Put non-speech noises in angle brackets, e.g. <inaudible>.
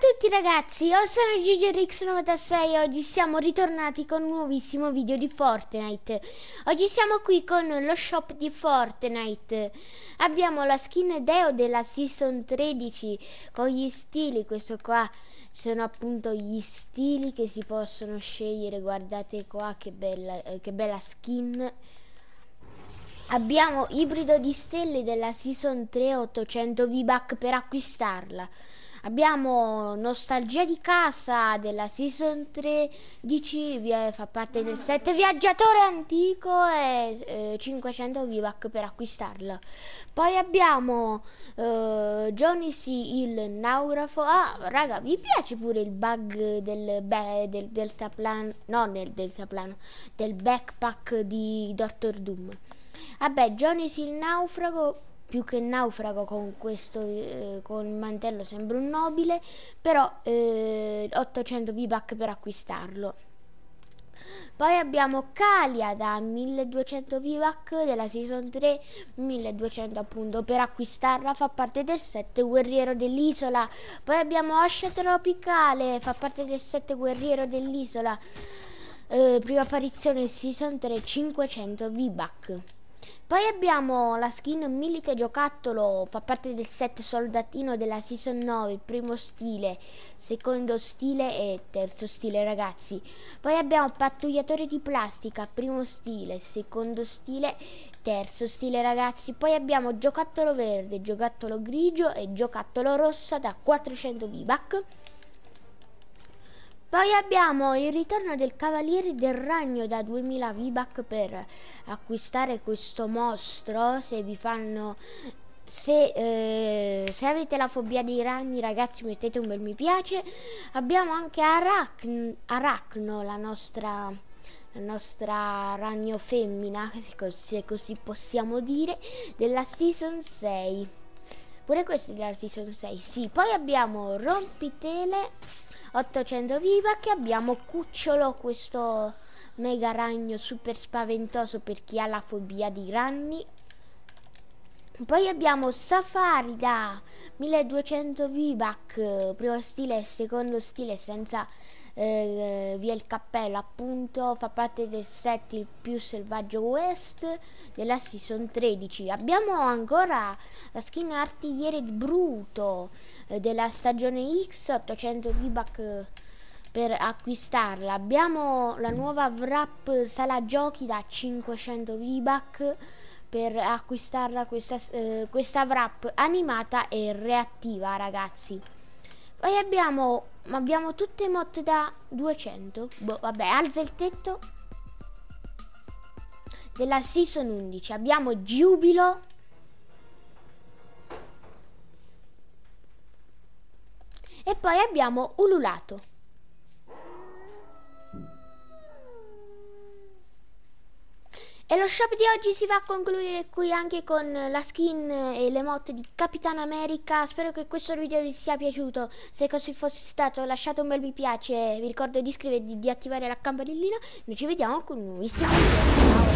tutti ragazzi, io sono GigerX96 e oggi siamo ritornati con un nuovissimo video di Fortnite. Oggi siamo qui con lo shop di Fortnite. Abbiamo la skin Deo della Season 13 con gli stili, questo qua sono appunto gli stili che si possono scegliere. Guardate qua che bella, eh, che bella skin. Abbiamo ibrido di stelle della Season 3 800 V-Buck per acquistarla Abbiamo Nostalgia di casa della Season 13, fa parte del set Viaggiatore antico e eh, 500 VBAC per acquistarla. Poi abbiamo eh, Johnny C. il naufrago. Ah, raga, vi piace pure il bug del, beh, del deltaplano? No, nel deltaplano, del backpack di Dr. Doom. Vabbè, Johnny C. il naufrago più che naufrago con questo eh, con il mantello sembra un nobile però eh, 800 V-Buck per acquistarlo. Poi abbiamo Calia da 1200 V-Buck della Season 3 1200 appunto per acquistarla fa parte del set guerriero dell'isola. Poi abbiamo Ascia Tropicale fa parte del set guerriero dell'isola. Eh, prima apparizione Season 3 500 V-Buck poi abbiamo la skin Milite Giocattolo, fa parte del set soldatino della Season 9, il primo stile, secondo stile e terzo stile ragazzi. Poi abbiamo Pattugliatore di Plastica, primo stile, secondo stile, terzo stile ragazzi. Poi abbiamo Giocattolo Verde, Giocattolo Grigio e Giocattolo Rossa da 400 V-Buck. Poi abbiamo il ritorno del Cavaliere del Ragno da 2000 V-Buck per acquistare questo mostro. Se vi fanno se, eh, se, avete la fobia dei ragni ragazzi mettete un bel mi piace. Abbiamo anche Arachn Arachno la nostra la nostra ragno femmina <laughs> se così possiamo dire della season 6 pure questo è della season 6 sì poi abbiamo rompitele 800 viva che abbiamo Cucciolo, questo mega ragno super spaventoso per chi ha la fobia di ragni. Poi abbiamo Safari da 1200 VBAC, primo stile e secondo stile senza eh, via il cappello appunto. Fa parte del set il più selvaggio west della season 13 abbiamo ancora la skin artigliere di Bruto eh, della stagione X 800 V-Buck per acquistarla. Abbiamo la nuova wrap sala giochi da 500 V-Buck per acquistarla questa, eh, questa wrap animata e reattiva ragazzi poi abbiamo, abbiamo tutte motte da 200. Boh, vabbè, alza il tetto. Della season 11 abbiamo Giubilo. E poi abbiamo Ululato. E lo shop di oggi si va a concludere qui anche con la skin e le motte di Capitan America. Spero che questo video vi sia piaciuto. Se così fosse stato lasciate un bel mi piace. Vi ricordo di iscrivervi e di attivare la campanellina. Noi ci vediamo con un nuovissimo video. Ciao!